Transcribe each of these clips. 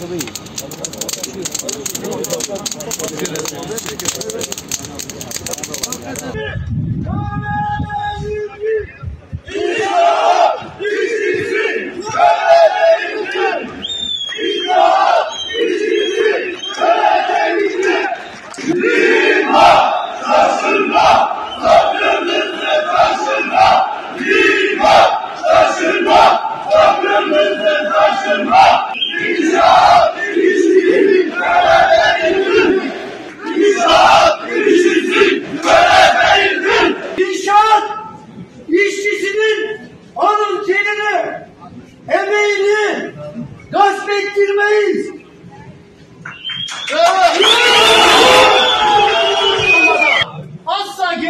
sobre isso.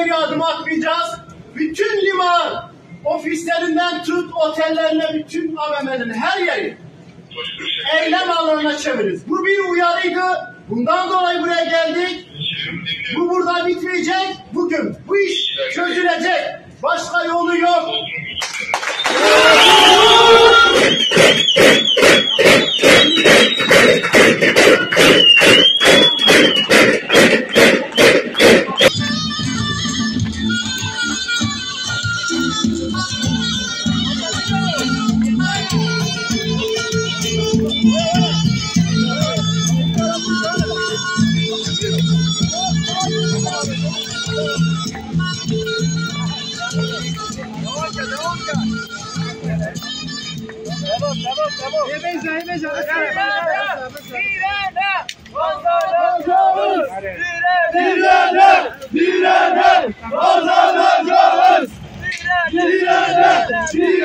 Geri adım atmayacağız. Bütün liman ofislerinden tut otellerine bütün AVM'nin her yeri eylem alanına çeviririz. Bu bir uyarıydı. Bundan dolayı buraya geldik. Bu burada bitmeyecek. Bugün bu iş çözülecek. Başka yolu yok. Direne, direne. Direne, direne.